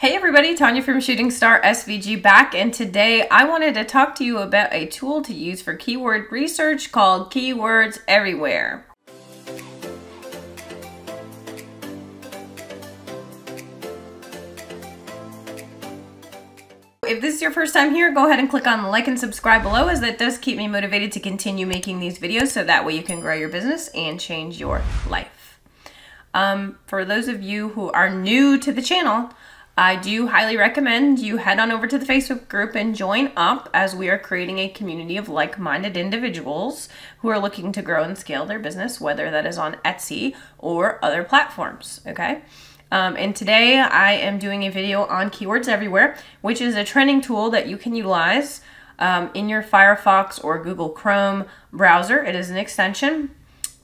Hey everybody, Tanya from Shooting Star SVG back, and today I wanted to talk to you about a tool to use for keyword research called Keywords Everywhere. If this is your first time here, go ahead and click on like and subscribe below as that does keep me motivated to continue making these videos so that way you can grow your business and change your life. Um, for those of you who are new to the channel, I do highly recommend you head on over to the Facebook group and join up as we are creating a community of like minded individuals who are looking to grow and scale their business, whether that is on Etsy or other platforms. Okay. Um, and today I am doing a video on Keywords Everywhere, which is a trending tool that you can utilize um, in your Firefox or Google Chrome browser. It is an extension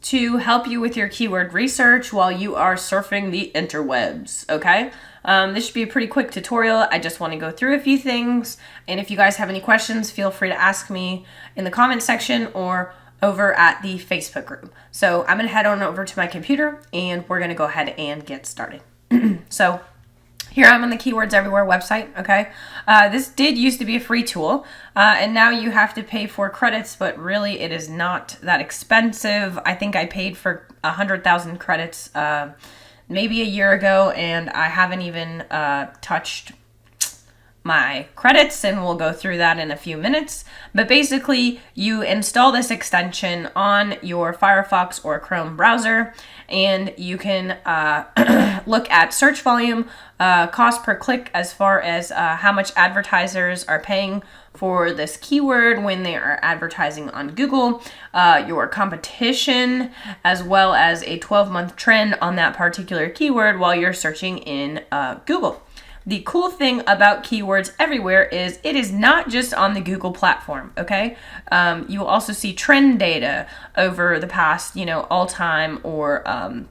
to help you with your keyword research while you are surfing the interwebs. Okay. Um, this should be a pretty quick tutorial. I just want to go through a few things. And if you guys have any questions, feel free to ask me in the comment section or over at the Facebook group. So I'm going to head on over to my computer and we're going to go ahead and get started. so here I'm on the Keywords Everywhere website, okay? Uh, this did used to be a free tool, uh, and now you have to pay for credits, but really it is not that expensive. I think I paid for 100,000 credits uh, maybe a year ago, and I haven't even uh, touched my credits and we'll go through that in a few minutes. But basically you install this extension on your Firefox or Chrome browser and you can uh, look at search volume, uh, cost per click as far as uh, how much advertisers are paying for this keyword when they are advertising on Google, uh, your competition, as well as a 12 month trend on that particular keyword while you're searching in uh, Google. The cool thing about keywords everywhere is it is not just on the Google platform, okay? Um, you will also see trend data over the past, you know, all time or um,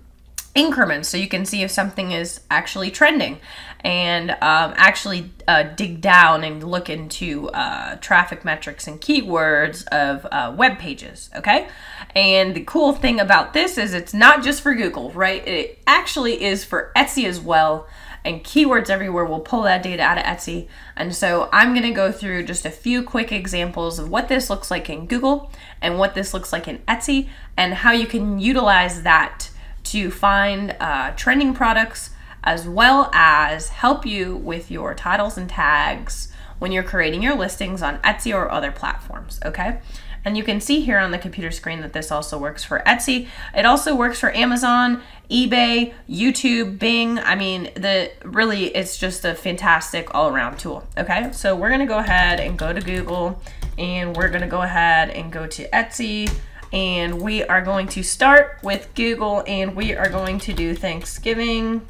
increments. So you can see if something is actually trending and um, actually uh, dig down and look into uh, traffic metrics and keywords of uh, web pages okay? And the cool thing about this is it's not just for google right? It actually is for etsy as well and keywords everywhere will pull that data out of Etsy. And so I'm going to go through just a few quick examples of what this looks like in Google and what this looks like in Etsy and how you can utilize that to find uh, trending products as well as help you with your titles and tags when you're creating your listings on Etsy or other platforms, okay? And you can see here on the computer screen that this also works for Etsy. It also works for Amazon, eBay, YouTube, Bing. I mean, the really it's just a fantastic all-around tool. Okay, so we're gonna go ahead and go to Google and we're gonna go ahead and go to Etsy and we are going to start with Google and we are going to do Thanksgiving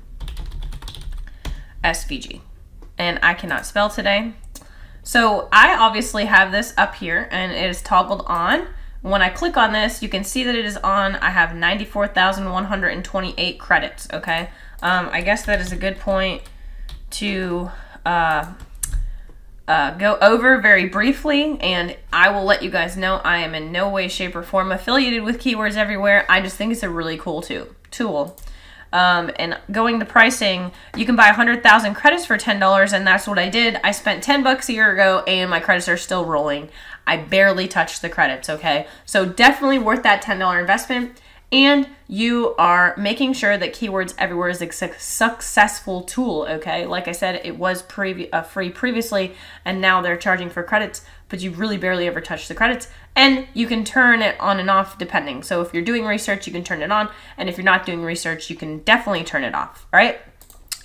SVG. And I cannot spell today. So I obviously have this up here and it is toggled on. When I click on this, you can see that it is on. I have 94,128 credits, okay? Um, I guess that is a good point to uh, uh, go over very briefly, and I will let you guys know I am in no way, shape, or form affiliated with Keywords Everywhere. I just think it's a really cool tool. Um, and going to pricing, you can buy 100,000 credits for $10, and that's what I did. I spent 10 bucks a year ago, and my credits are still rolling. I barely touched the credits, okay? So definitely worth that $10 investment. And you are making sure that Keywords Everywhere is a successful tool, okay? Like I said, it was pre uh, free previously, and now they're charging for credits, but you really barely ever touch the credits. And you can turn it on and off depending. So if you're doing research, you can turn it on, and if you're not doing research, you can definitely turn it off, right?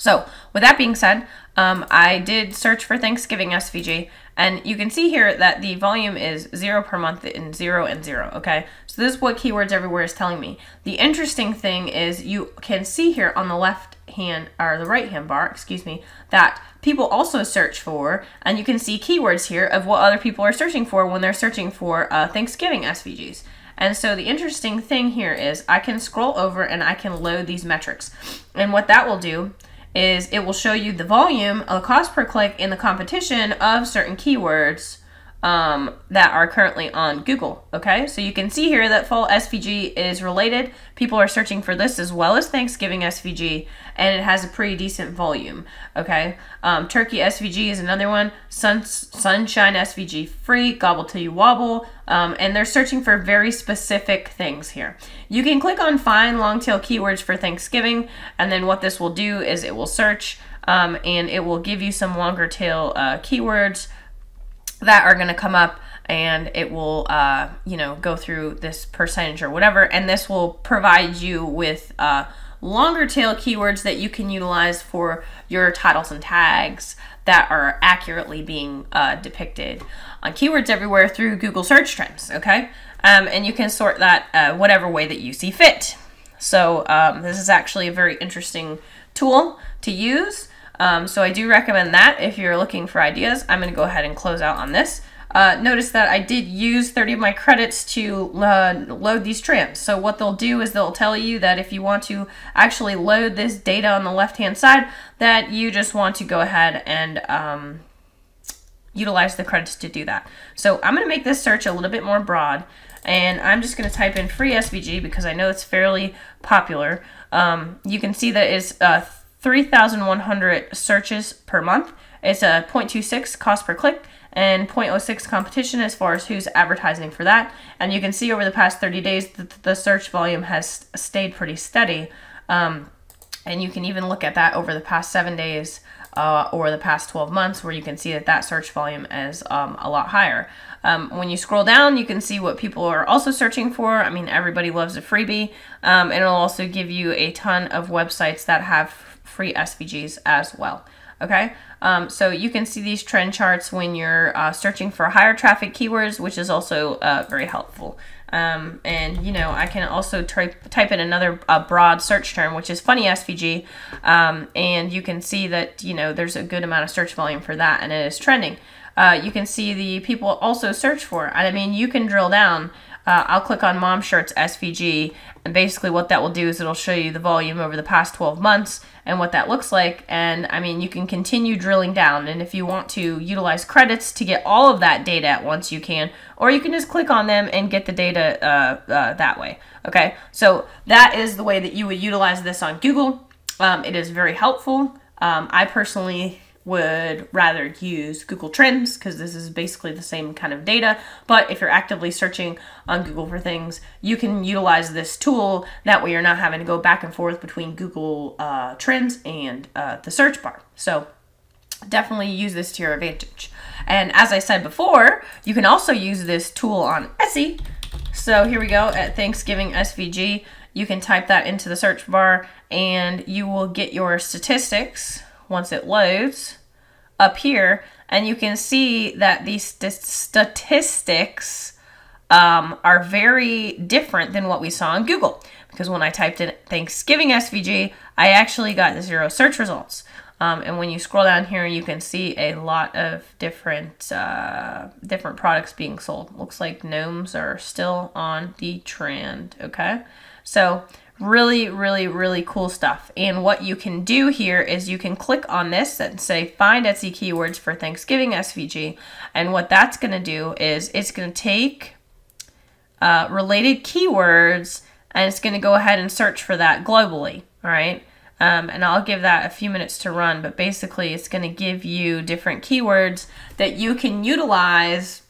So with that being said, um, I did search for Thanksgiving SVG, and you can see here that the volume is zero per month in zero and zero, okay? So this is what Keywords Everywhere is telling me. The interesting thing is you can see here on the left hand, or the right hand bar, excuse me, that people also search for, and you can see keywords here of what other people are searching for when they're searching for uh, Thanksgiving SVGs. And so the interesting thing here is I can scroll over and I can load these metrics. And what that will do is it will show you the volume, the cost per click, in the competition of certain keywords um, that are currently on Google. Okay, so you can see here that fall SVG is related. People are searching for this as well as Thanksgiving SVG, and it has a pretty decent volume. Okay, um, Turkey SVG is another one. Sun, Sunshine SVG free, Gobble Till You Wobble, um, and they're searching for very specific things here. You can click on Find Long Tail Keywords for Thanksgiving, and then what this will do is it will search. Um, and it will give you some longer tail uh, keywords that are going to come up and it will uh, you know go through this percentage or whatever. And this will provide you with uh, longer tail keywords that you can utilize for your titles and tags that are accurately being uh, depicted on keywords everywhere through google search trends okay? Um, and you can sort that uh, whatever way that you see fit. So um, this is actually a very interesting tool to use um, so I do recommend that if you're looking for ideas. I'm going to go ahead and close out on this. Uh, notice that I did use 30 of my credits to uh, load these trims. So what they'll do is they'll tell you that if you want to actually load this data on the left hand side, that you just want to go ahead and um, utilize the credits to do that. So I'm going to make this search a little bit more broad and I'm just going to type in free SVG because I know it's fairly popular. Um, you can see that it's uh, 3,100 searches per month. It's a 0.26 cost per click and 0.06 competition as far as who's advertising for that. And you can see over the past 30 days that the search volume has stayed pretty steady. Um, and you can even look at that over the past seven days uh, or the past 12 months where you can see that that search volume is um, a lot higher. Um, when you scroll down, you can see what people are also searching for. I mean, everybody loves a freebie. Um, and it'll also give you a ton of websites that have free SVGs as well. Okay, um, so you can see these trend charts when you're uh, searching for higher traffic keywords, which is also uh, very helpful. Um, and you know, I can also type, type in another uh, broad search term, which is funny SVG, um, and you can see that you know there's a good amount of search volume for that, and it is trending. Uh, you can see the people also search for. I mean, you can drill down uh, I'll click on mom shirts SVG and basically what that will do is it'll show you the volume over the past 12 months and what that looks like and I mean you can continue drilling down and if you want to utilize credits to get all of that data at once you can or you can just click on them and get the data uh, uh, that way okay? So that is the way that you would utilize this on Google. Um, it is very helpful. Um, I personally would rather use Google Trends because this is basically the same kind of data. But if you're actively searching on Google for things, you can utilize this tool. That way, you're not having to go back and forth between Google uh, Trends and uh, the search bar. So, definitely use this to your advantage. And as I said before, you can also use this tool on Etsy. So, here we go at Thanksgiving SVG. You can type that into the search bar and you will get your statistics once it loads up here and you can see that these st statistics um, are very different than what we saw on Google. Because when I typed in Thanksgiving SVG I actually got zero search results. Um, and when you scroll down here you can see a lot of different uh, different products being sold. Looks like gnomes are still on the trend okay? So Really, really, really cool stuff. And what you can do here is you can click on this and say find Etsy keywords for Thanksgiving SVG. And what that's going to do is it's going to take uh, related keywords and it's going to go ahead and search for that globally. All right. Um, and I'll give that a few minutes to run, but basically it's going to give you different keywords that you can utilize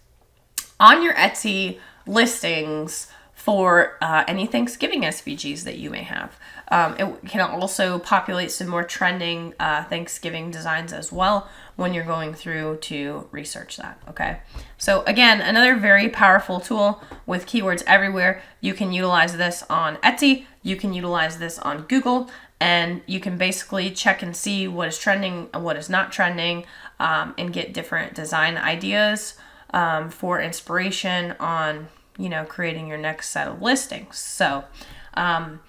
on your Etsy listings for uh, any Thanksgiving SVGs that you may have. Um, it can also populate some more trending uh, Thanksgiving designs as well when you're going through to research that, okay? So again, another very powerful tool with keywords everywhere. You can utilize this on Etsy, you can utilize this on Google, and you can basically check and see what is trending and what is not trending um, and get different design ideas um, for inspiration on you know, creating your next set of listings. So um,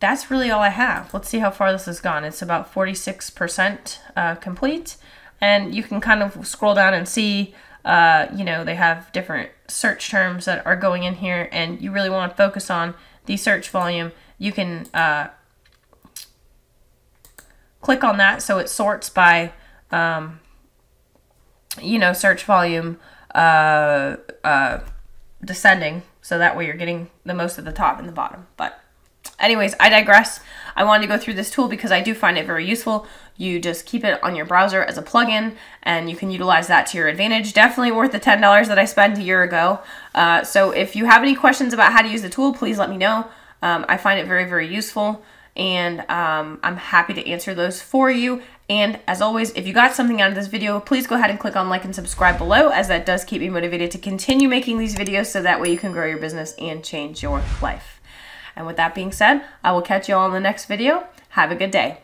that's really all I have. Let's see how far this has gone. It's about 46% uh, complete. And you can kind of scroll down and see, uh, you know, they have different search terms that are going in here, and you really want to focus on the search volume. You can uh, click on that so it sorts by, um, you know, search volume uh, uh, descending. So that way you're getting the most of the top and the bottom. But anyways, I digress. I wanted to go through this tool because I do find it very useful. You just keep it on your browser as a plugin and you can utilize that to your advantage. Definitely worth the $10 that I spent a year ago. Uh, so if you have any questions about how to use the tool, please let me know. Um, I find it very, very useful and um, I'm happy to answer those for you. And as always, if you got something out of this video, please go ahead and click on like and subscribe below as that does keep me motivated to continue making these videos so that way you can grow your business and change your life. And with that being said, I will catch you all in the next video. Have a good day.